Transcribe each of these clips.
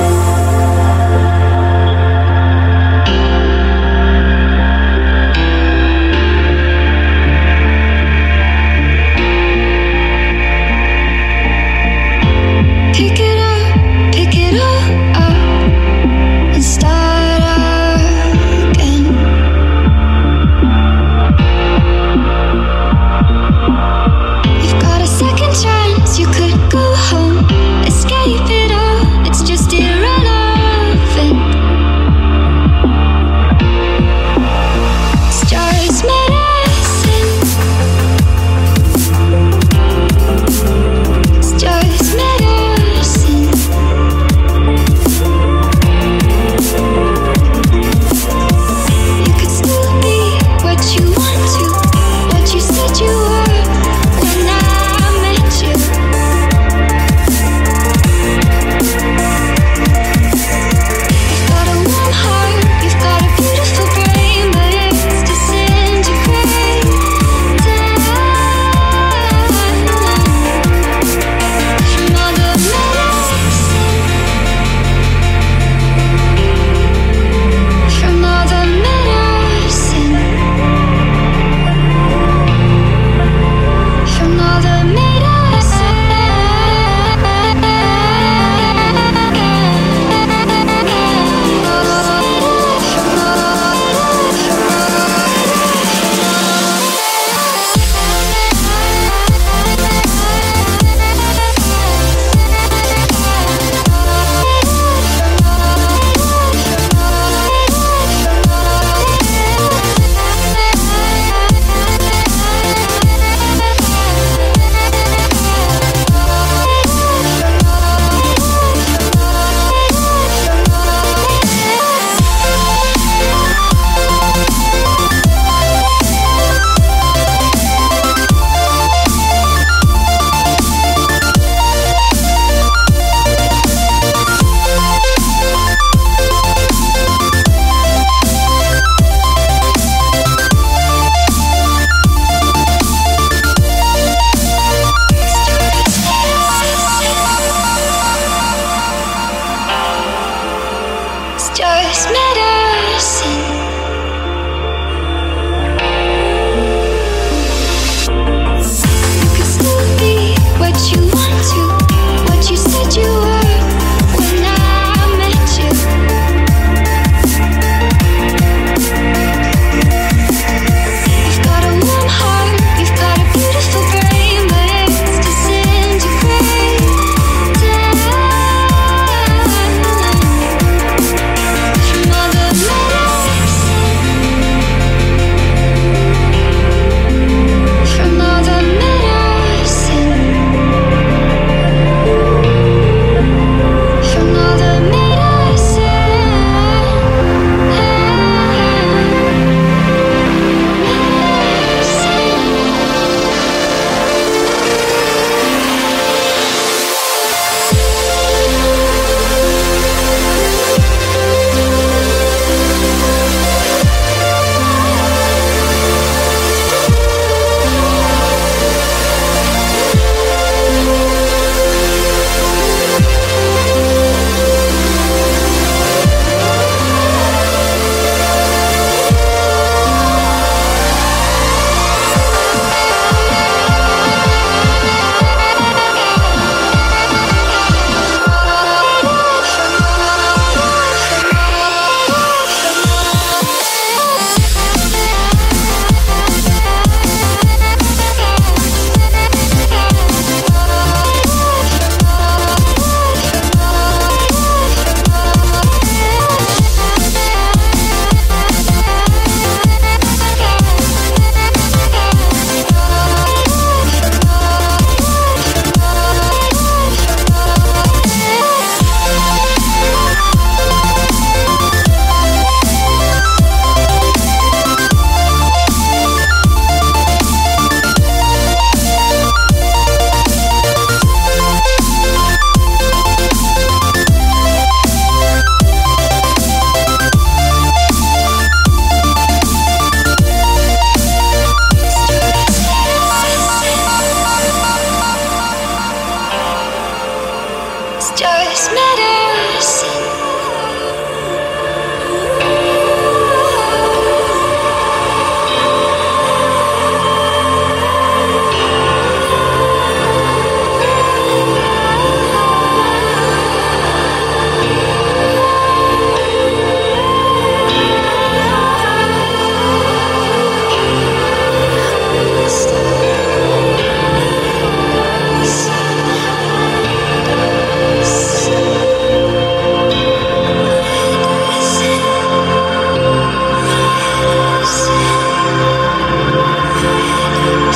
Peace.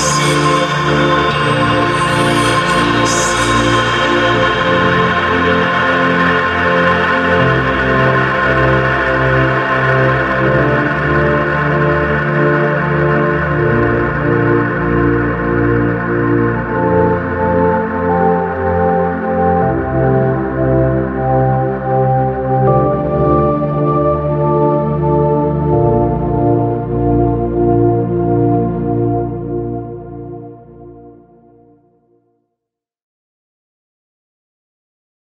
Yes.